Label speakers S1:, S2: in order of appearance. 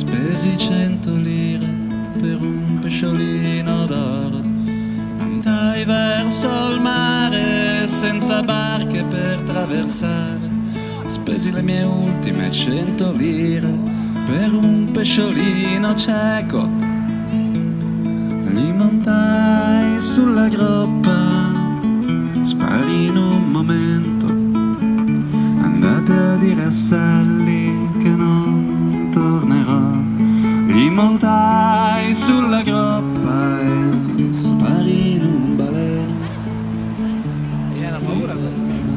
S1: spesi cento lire per un pesciolino d'oro. Andai verso il mare senza barche per traversare. Spesi le mie ultime cento lire per un pesciolino cieco. Li montai sulla groppa, spari in un momento. Andate a dire a Sally che non gli montai sulla groppa e sparì in un baleno. E era paura questa.